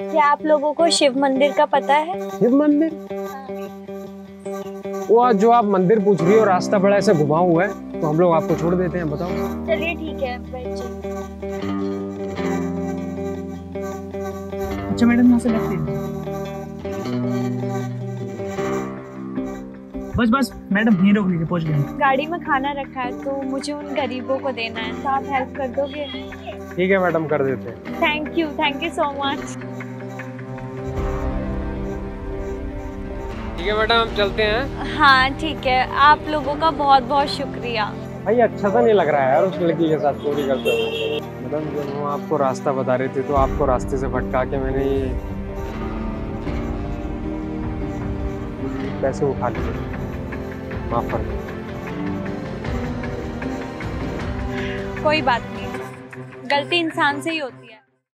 क्या आप लोगों को शिव मंदिर का पता है? शिव मंदिर? वो आज जो आप मंदिर पूछ रही हो रास्ता बड़ा ऐसे घुमा हुआ है तो हम लोग आपको छोड़ देते हैं बताओ। चलिए ठीक है अच्छा मैडम यहाँ से लेफ़्ट बस बस मैडम यहीं रोक लीजिए पहुँच गए। गाड़ी में खाना रखा है तो मुझे उन गरीबों को देना है तो आप हेल्प कर दोगे? ठीक है मैडम कर देते हैं। Thank you thank you so much ठीक है मैडम हम चलते हैं। हाँ ठीक है। आप लोगों का बहुत बहुत शुक्रिया। भाई अच्छा सा नहीं लग रहा है यार उस लड़की के साथ चोरी करते हुए मैडम जब हम आपको रास्ता बता रहे थे तो आपको रास्ते से भटका के मैंने ये पैसे उठा लिए। माफ़ कर कोई बात नहीं। गलती इंसान से ही होती है।